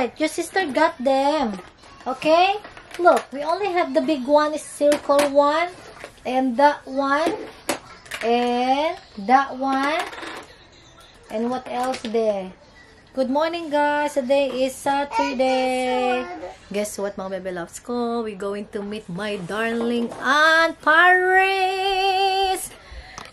it. Your sister got them. Okay? Look, we only have the big one is circle one. And that one. And that one. And what else there? Good morning guys. Today is Saturday. Guess what mga bebe loves ko? We're going to meet my darling Aunt Paris.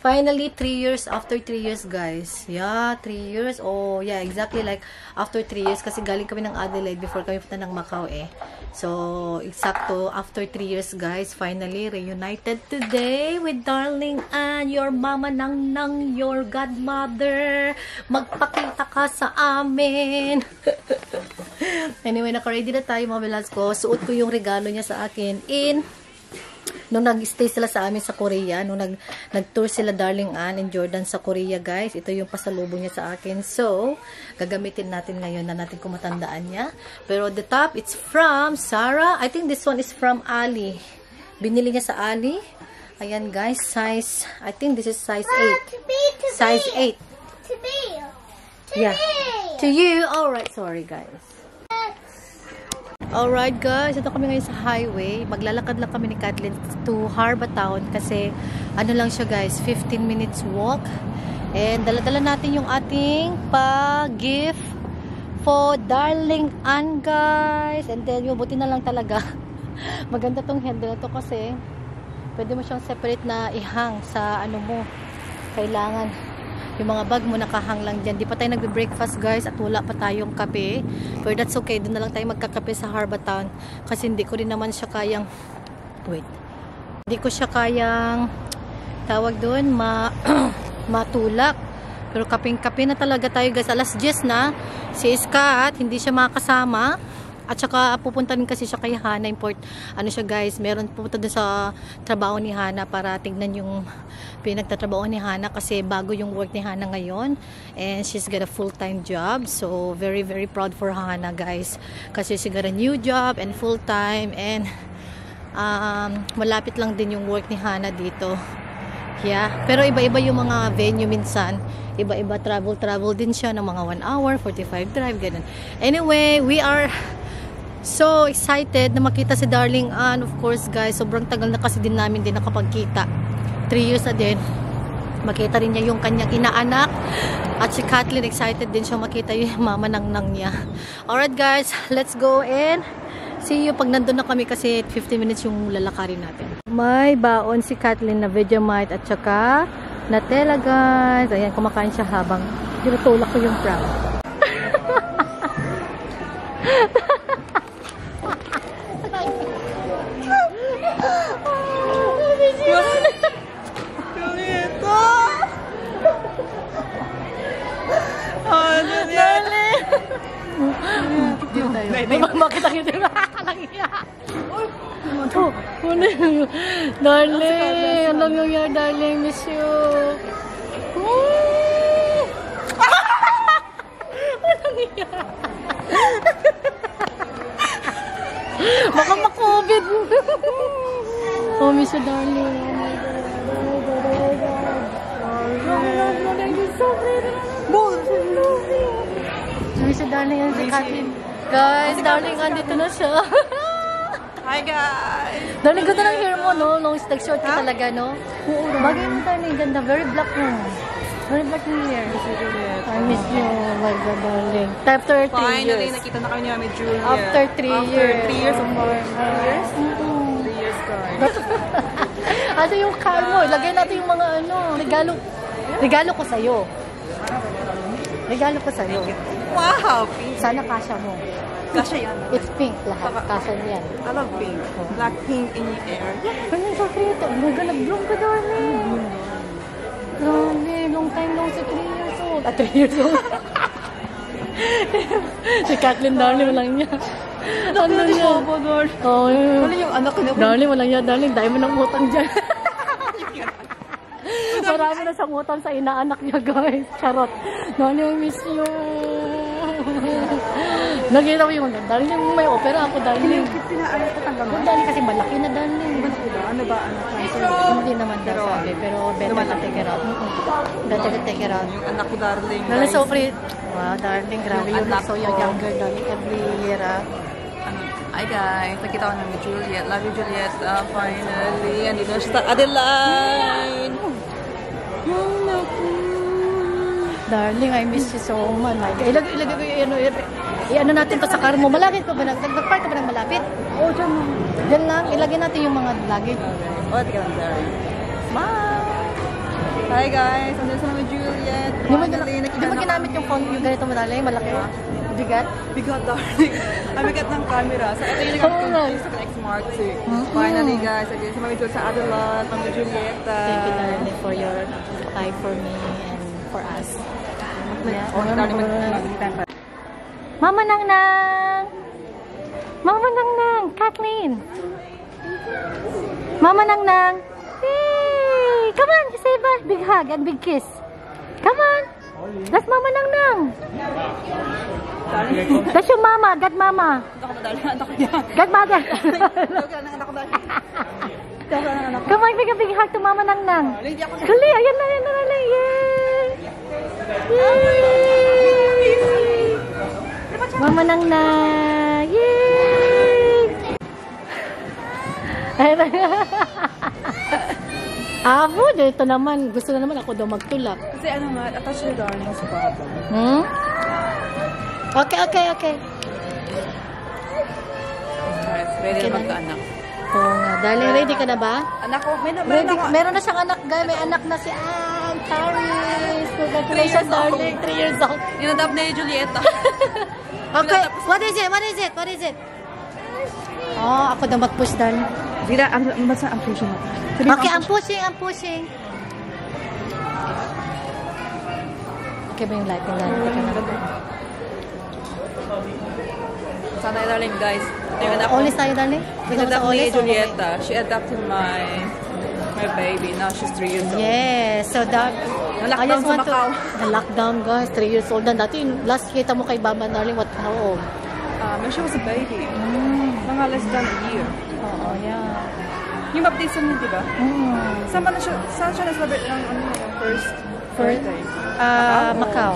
Finally, 3 years after 3 years, guys. Yeah, 3 years. Oh, yeah, exactly like after 3 years kasi galing kami ng Adelaide before kami punta ng Macau eh. So, exacto after 3 years, guys, finally reunited today with darling and your mama nang nang your godmother. Magpakita ka sa amin. anyway, naka-ready na tayo mga belas ko. Suot ko yung regalo niya sa akin in nung nag-stay sila sa amin sa Korea, nung nag, nag-tour sila Darling Ann and Jordan sa Korea, guys, ito yung pasalubong niya sa akin. So, gagamitin natin ngayon na natin kung matandaan niya. Pero the top, it's from Sarah. I think this one is from Ali. Binili niya sa Ali. Ayan, guys, size, I think this is size 8. Size 8. To me. To Yeah. me. To you. Alright, sorry, guys. Alright guys, ito kami ngayon sa highway. Maglalakad lang kami ni Kathleen to Harbour Town kasi ano lang siya guys, 15 minutes walk. And dala-dala natin yung ating pa-gift for darling Ann guys. And then yung buti na lang talaga. Maganda tong handle na to kasi pwede mo siyang separate na ihang sa ano mo. Kailangan yung mga bag mo nakahang lang dyan. Di pa tayo nagbe-breakfast guys at wala pa tayong kape. But that's okay. Doon na lang tayo magkakape sa Harbour Town. Kasi hindi ko rin naman siya kayang wait. Hindi ko siya kayang tawag doon ma matulak. Pero kaping-kape na talaga tayo guys. Alas 10 na. Si Scott, hindi siya makasama. At saka pupunta rin kasi siya kay Hana Import. Ano siya guys, meron pupunta doon sa trabaho ni Hana para tignan yung pinagtatrabaho ni Hana kasi bago yung work ni Hana ngayon. And she's got a full-time job. So very very proud for Hana guys. Kasi she got a new job and full-time and um, malapit lang din yung work ni Hana dito. Yeah. Pero iba-iba yung mga venue minsan. Iba-iba travel-travel din siya ng mga 1 hour, 45 drive, ganun. Anyway, we are so excited na makita si Darling Ann. Of course, guys, sobrang tagal na kasi din namin din nakapagkita. 3 years na din. Makita rin niya yung kanyang inaanak. At si Kathleen, excited din siya makita yung mama ng nang niya. Alright, guys, let's go and see you pag nandun na kami kasi 15 minutes yung lalakarin natin. May baon si Kathleen na Vegemite at saka Nutella, guys. Ayan, kumakain siya habang tinutulak ko yung pram. May makita kita. Nakakalangiya. Oh, ano? Darling, ano nangyayari, darling? Miss you. Guys, darling, andito na siya. Hi guys! Darling, ganda ng hair mo, no? Long stick short ka talaga, no? Oo, Bagay mo, darling. Ganda. Very black mo. Very black yung hair. I miss you. Oh my God, darling. After three Finally, years. nakita na kami ni Mami Julia. After three After years. three years of more. Three years? Mm-mm. Three years, guys. Ano yung car mo? Lagay natin yung mga ano, regalo. Regalo ko sa'yo. Regalo ko sa'yo. Wow! Pink. Sana kasha mo. Kasha yan. It's pink lahat. Kasha niyan. I love pink. Black pink in the air. Ganun sa krito. Mga nag-bloom ka, darling. Grabe, long time long si 3 years old. Ah, 3 years old. si Kathleen, darling, walang niya. Ano niya? Oo, yun. Wala yung anak ko na Darling, walang niya, darling. Dahil mo ng utang dyan. Marami na siyang utang sa inaanak niya, guys. Charot. Darling, I miss you. Nakita mo yung darling, may opera ako, darling. Pinaayos ka tanggang. Ang darling kasi malaki na, darling. ano ba, ano, cancer. Hindi naman daw sabi, pero better to lumalaki. take it out. Better to take it out. Yung anak ko, darling. Guys. so pretty. Wow, darling, grabe. Yung so ko. younger, darling, every year. ah. Ano, Hi guys, nakita ko na ni Juliet. Love you, Juliet. Uh, finally, andito na siya sa Adeline. Oh, naku. Darling, I miss you so much. God. Ilagay, ilagay ko yung ano, i-ano natin to sa car mo. Malapit pa ba? nag- Nag-park ka ba ng malapit? Oh, dyan mo. Diyan lang, ilagay natin yung mga luggage. Oh, tika lang. Bye! Hi guys, andito sa namin Juliet. Di mo, di mo na ginamit yung phone, yung ganito mo darling, malaki? Bigat? Bigat, darling. Ang bigat ng camera. So, ito yung Oo ko sa X Mark 2. Finally, guys, andito sa Mami Juliet sa Adeline, Mami Julieta. Thank you, darling, for your time for me and for us. Oh. Mama Nang Nang! Mama Nang Nang! Kathleen! Mama Nang Nang! Yay! Come on, say bye. Big hug and big kiss. Come on! That's Mama Nang Nang! That's your mama, God mama. Ito ko ba, darling? Ito ko yan. God mother. Ito ko ng anak ko, darling. Ito ko ng anak ko. Come on, big a big hug to Mama Nang Nang. Dali, ayan na, ayan na, ayan na. Yay! Yay! Mama nang na! Yay! Abo, dito naman. Gusto na naman ako daw magtulak. Kasi ano nga, attach na darling sa baba. Hmm? Okay, okay, okay. Guys, ready na magkaanak. Oo nga. Darling, ready ka na ba? Anak ko, may Ready, meron ako. meron na siyang anak, guy. May anak na si Ann Paris. Congratulations, Three years old. darling. Three years old. Inadap na ni Julieta. Okay, what is it? What is it? What is it? Oh, ako daw mag-push, darling. Dila, ang basta ang push mo. Okay, I'm pushing, I'm pushing. Okay ba yung lighting na? Teka na. Sana darling guys. Ito yung anak ko. Olis tayo, darling? Ikaw sa Inadapt ni oh, Julieta. She adopted my my baby. Now she's 3 years old. Yes, so that... I just want to... Macau. Na-lockdown, guys. Three years old na. Dati, last kita mo kay Baba, darling, what, how old? Um, she was a baby. Mm. Mga less than a year. Oo, yeah. Yung baptism niya, di ba? Mm. Saan ba na siya, saan siya na-celebrate ng ano, yung first birthday? Ah, Macau. Macau.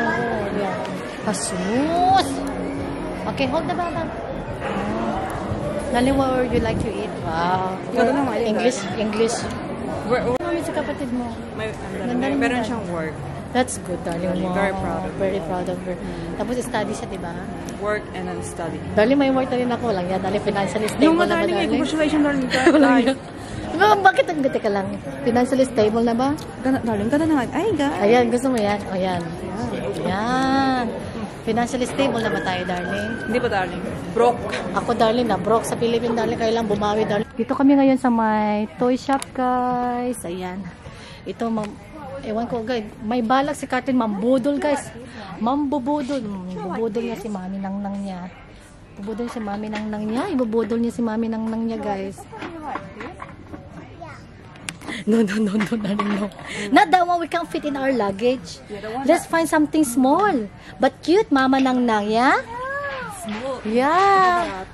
Oh, yeah. Pasus! Okay, hold the baba. Darling, what would you like to eat? Wow. Ganda ng mga English, English. Where, where, Ano sa kapatid mo? may, Ganda may, meron yan. siyang work. That's good, darling. Wow. very proud of her. Very proud of her. Tapos study siya, di ba? Work and then study. Darling, may work na rin ako. Lang yan, darling. Financially stable Yung na ba, darling, darling? congratulations darling. Yan. Diba, bakit ang ka lang? Financially stable na ba? ganda, darling, ganda na nga. Ay, guys. Ayan, gusto mo yan? O, yan. Yan. Financially stable na ba tayo, darling? Hindi ba darling? Broke. Ako, darling, na broke sa Philippines, darling. Kailang bumawi, darling. Dito kami ngayon sa may toy shop, guys. Ayan. Ito, mam ewan ko, guys. May balak si Kathleen, mambudol, guys. Mambubudol. Bubudol niya si mami nang nang niya. Bubudol si mami nang nang niya. Ibubudol niya si mami nang nang niya, guys. No, no, no, no, darling, no. Not that one we can fit in our luggage. Let's find something small. But cute, mama nang nang, yeah? Small. Yeah.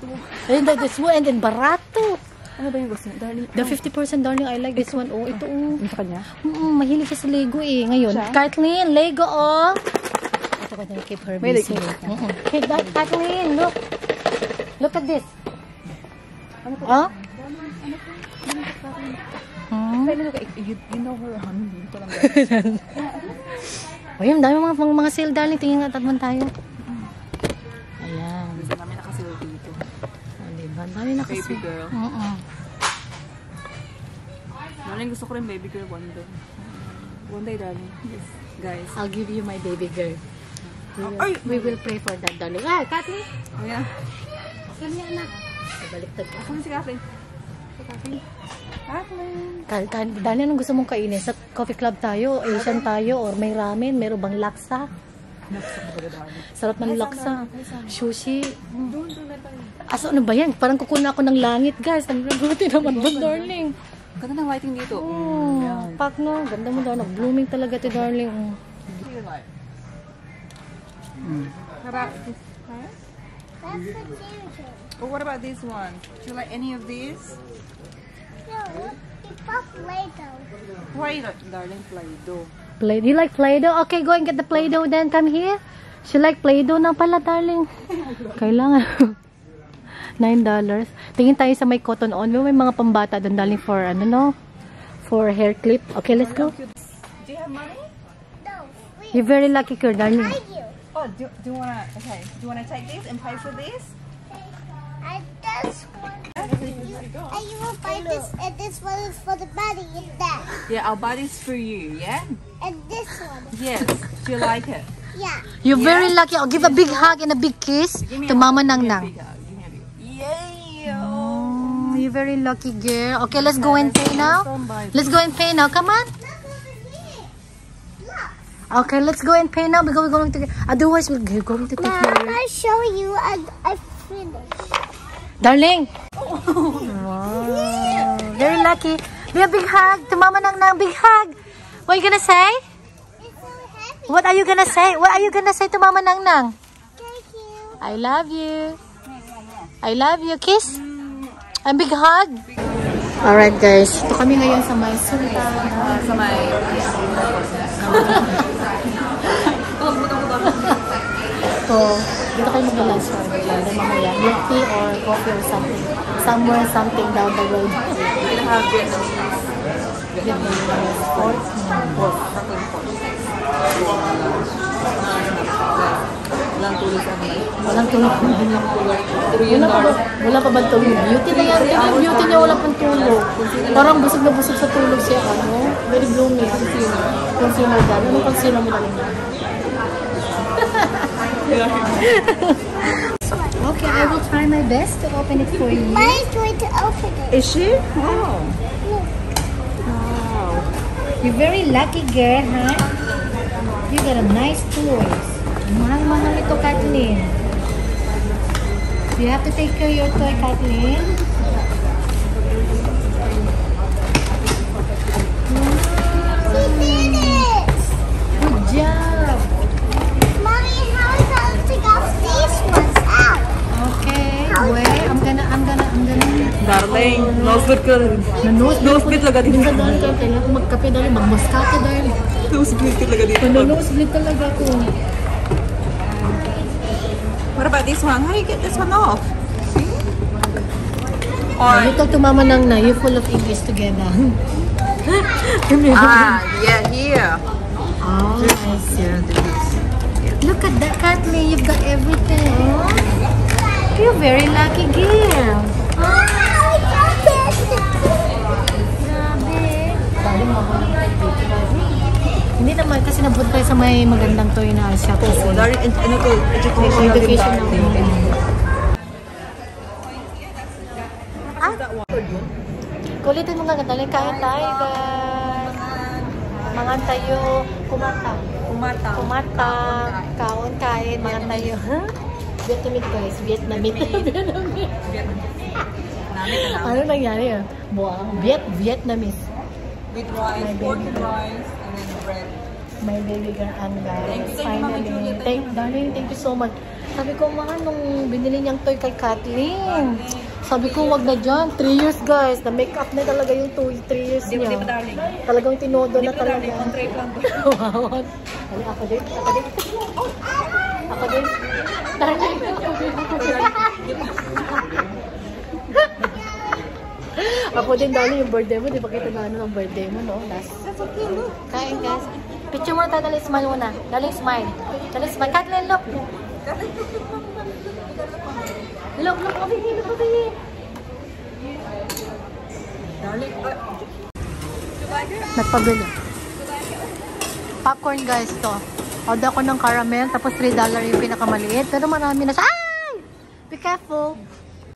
And the, this one, and then barato. Ano ba yung gusto niya? Darling, The 50% darling, I like this one. Oh, ito oh. sa kanya? Mm, mahilig siya sa Lego eh. Ngayon, Siya? Kathleen, Lego oh. Ito ko na keep her busy. Lego ka? Mm-mm. Hey, Ka- Kathleen, look. Look at this. Oh? Hmm? Ka, you, you know her, honey. Hindi ko lang O yun, dami mga, mga, mga sale darling. Tingin nga tatman tayo. Ayan. Gusto namin nakasil dito. O, diba? Dami na kasi. Baby girl. Mm-mm. Darling, gusto ko rin baby girl one day. One day, darling. Yes. Guys. I'll give you my baby girl. We will, Ay! we will pray for that, darling. Ah, Kathleen! Oh, yeah. Kali anak. Baliktad ka. Saan si Kathleen? Ka- Dali, anong gusto mong kainin? Sa coffee club tayo, Asian tayo, or may ramen, meron bang laksa? Sarap ng laksa. Sushi. Aso, ano ba yan? Parang kukuha ako ng langit, guys. Ang buti naman doon, darling. Ganda ng lighting dito. Oh, pak no. Ganda mo daw. Nag-blooming talaga ti darling. Oh. How about this? Huh? That's the future. Oh, what about this one? Do you like any of these? No, it's for Play-Doh. Why not, darling, Play-Doh? Play, you like Play-Doh? Okay, go and get the Play-Doh then. Come here. She like Play-Doh na pala, darling. Kailangan. Nine dollars. Tingin tayo sa may cotton on. May mga pambata doon, darling, for ano, no? For hair clip. Okay, let's go. Do you have money? No, wait. You're very lucky, girl, darling. Are you? Oh, do, do you wanna, okay, do you wanna take this and pay for this? I just want and you will buy this, and this one is for the body and that, Yeah, I'll buy this for you, yeah? and this one. Yes. Do you like it? Yeah. You're very lucky. I'll give a big hug and a big kiss to Mama Nang give me a Nang. big hug, give me a big- Yeah. Oh, you're very lucky, girl. Okay, let's go and pay now. Let's go and pay now. Come on. Look over here. Look. Okay, let's go and pay now because we're going to. Otherwise, we're going to take Now your. I'm gonna show you, and I finished. Darling. Wow. Very lucky. Be a big hug to Mama Nang Nang. Big hug. What are you gonna say? It's so heavy. What are you gonna say? What are you gonna say to Mama Nang Nang? Thank you. I love you. I love you. Kiss. A big hug. Alright guys, ito kami ngayon sa may sultan. Sa may... So, dito kayo mag-lunch or ano mamaya, milk tea or coffee or something. Somewhere, something down the road. Gonna have Vietnamese. Vietnamese pork. Pork. Walang tulog akin. Walang tulog. Walang tulog. Wala pa, ba, wala pa ba tulog? Beauty na yan. Tingnan beauty niya, wala pang tulog. Parang busog na busog sa tulog siya. Ano? Very blooming. Concealer. Concealer dyan. Anong concealer mo talaga? Okay, I will try my best to open it for you. Mine's going to open it. Is she? Oh. Wow. Wow. You're very lucky, girl, huh? You got a nice toys. Mahal-mahal ito, Kathleen. You have to take care of your toy, Kathleen. Nosebleed ka rin. Nanos, Nosebleed talaga dito. Minsan dahil kayo, kailangan magkape dahil magmaskate dahil. Nosebleed ka talaga dito. Nanosebleed talaga ako. What about this one? How do you get this one off? You Or, talk to Mama Nang na, you full of English together. ah, yeah, here. Oh, I see. Look at that, Kathleen. You've got everything. You're very lucky girl. Hindi naman kasi nabunta tayo sa may magandang toy na shop. So, darling, in- ano to? Education. Education naman. Ah? Kulitin mo nga dali. Kain tayo. Mangan tayo. Kumata. Kumata. Kumata. Kaon kain. Mangan tayo. Vietnamese guys. Vietnamese. Vietnamese. Na. ano nangyari ah? Buang. Viet Vietnamese. With rice, pork and rice, and then bread. My baby girl and guys. Thank you, thank you, Mama Finally. Julia. Thank, darling, thank you so much. Sabi ko, mahal nung binili niyang toy kay Kathleen. Sabi ko, wag na dyan. 3 years, guys. Na-make up na talaga yung 2, 3 years Di ba, niya. di ba, darling? Talagang tinodo Di na ba, darling? talaga. On tray lang wow. Ano, ako din? Ako din? Ako din? Darling, ako din. Ako din, darling, yung birthday mo. Di ba kita na ano ng birthday mo, no? Last. Kain, guys. Picture mo tayo, dali smile muna. Dali smile. Dali smile. Kathleen, look. Look, look, patingin, look, patingin. Darling, uh, Nagpabili. Popcorn, guys, to. Order ko ng caramel, tapos $3 yung pinakamaliit. Pero marami na siya. Ay! Be careful.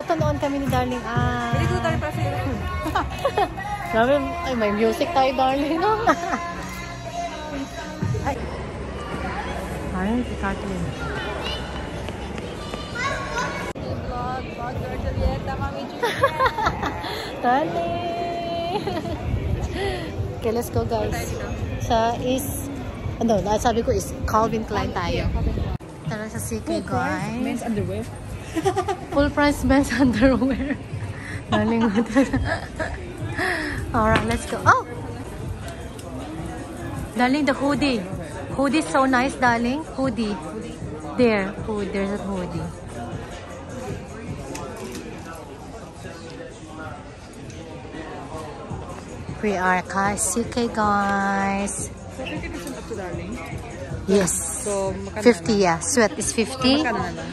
Ito noon kami ni Darling. Ah. Hindi ko tayo pa sila. Grabe, ay, may music tayo, Darling, ay. Ay, si Kathleen. Darling! okay, let's go, guys. Sa is, ano, sabi ko is Calvin Klein tayo. Tara sa CK, guys. Men's underwear. Full price men's underwear. Alright, let's go. Oh! Darling, the hoodie. Hoodie so nice, darling. Hoodie. There. Oh, there's a hoodie. We are CK guys. So, 50% up to darling. Yes. So, magkano 50, yeah. Sweat is 50. Magkano na lang?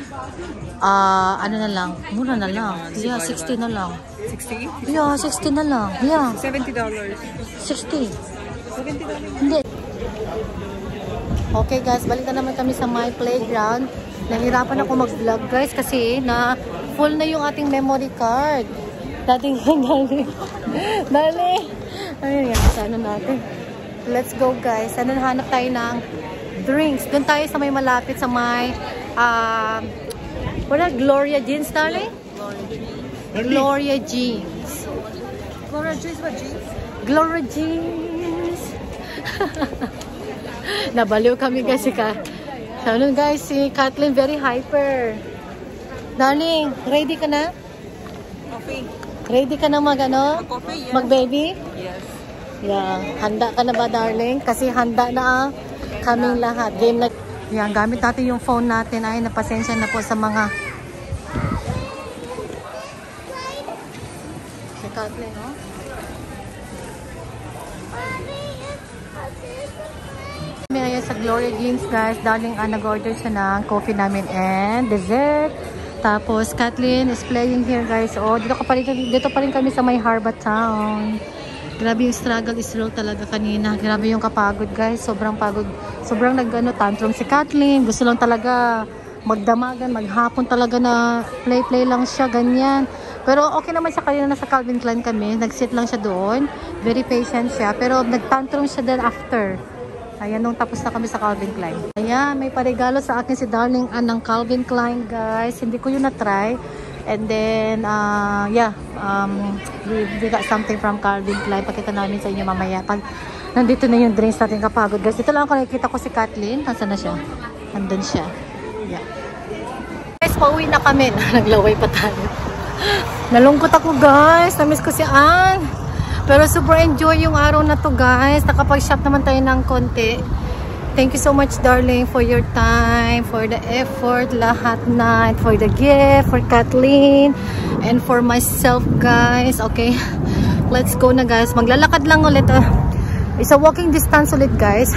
Ah, ano na lang. Mura na lang. Yeah, 60 na lang. 60? Yeah, 60 na lang. Yeah, $70. 60. $70. Hindi. Okay guys, balik na naman kami sa my playground. Nahirapan ako mag-vlog guys kasi na full na yung ating memory card. Dating dali. dali. Ayun yan, sa ano natin. Let's go guys. Ano hanap tayo ng drinks. Doon tayo sa may malapit sa may um, wala, Gloria Jeans, darling? Gloria Jeans. Gloria Jeans ba jeans? Gloria Jeans. Nabaliw kami kasi ka. Ano guys, si Kathleen very hyper. Darling, ready ka na? Coffee. Ready ka na mag ano? Coffee, yes. Mag baby? Yes. Yeah. Handa ka na ba darling? Kasi handa na ah, kaming lahat. Game na. Yan, gamit natin yung phone natin. Ay, napasensya na po sa mga si Kathleen, oh. Kami ngayon sa Gloria Jeans guys. Darling ah, nag-order siya ng coffee namin and dessert. Tapos Kathleen is playing here guys. Oh, dito, ka pa rin, dito pa rin kami sa may Harbour Town. Grabe yung struggle is real talaga kanina. Grabe yung kapagod guys. Sobrang pagod. Sobrang nag-ano, tantrum si Kathleen. Gusto lang talaga magdamagan, maghapon talaga na play-play lang siya, ganyan. Pero okay naman siya kanina nasa Calvin Klein kami. Nag-sit lang siya doon. Very patient siya. Pero nag-tantrum siya then after. Ayan, nung tapos na kami sa Calvin Klein. Ayan, may paregalo sa akin si Darling Ann ng Calvin Klein, guys. Hindi ko yun na-try. And then, uh, yeah, um, we, we got something from Calvin Klein. Pakita namin sa inyo mamaya. Pag nandito na yung drinks natin kapagod, guys. Ito lang ako nakikita ko si Kathleen. Nasaan na siya? Nandun siya. Yeah. Guys, pauwi na kami. Naglaway pa tayo. Nalungkot ako, guys. Namiss ko si Ann. Pero super enjoy yung araw na to guys. Nakapag-shop naman tayo ng konti. Thank you so much darling for your time, for the effort, lahat na, for the gift, for Kathleen, and for myself guys. Okay, let's go na guys. Maglalakad lang ulit. Uh, it's a walking distance ulit guys.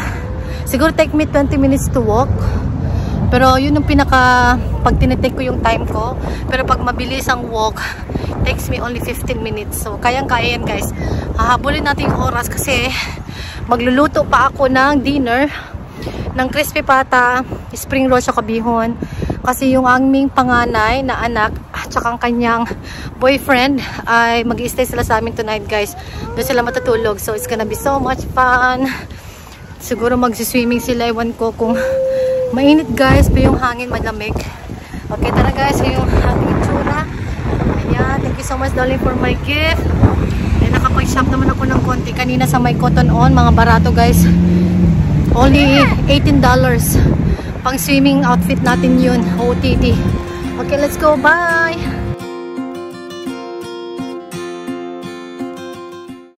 Siguro take me 20 minutes to walk. Pero yun yung pinaka, pag tinitake ko yung time ko. Pero pag mabilis ang walk, takes me only 15 minutes. So, kayang-kaya yan guys. Hahabulin natin yung oras kasi magluluto pa ako ng dinner ng crispy pata, spring roll sa kabihon. Kasi yung aming panganay na anak at saka ang kanyang boyfriend ay mag stay sila sa amin tonight guys. Doon sila matutulog. So, it's gonna be so much fun. Siguro magsiswimming sila. Ewan ko kung mainit guys. Pero yung hangin malamig. Okay, tara guys. Yung ating itsura. Ayan. Thank you so much darling for my gift. Nakapag-shop naman ako ng konti kanina sa may cotton on. Mga barato guys. Only $18. Pang swimming outfit natin yun. OTT. Okay, let's go. Bye!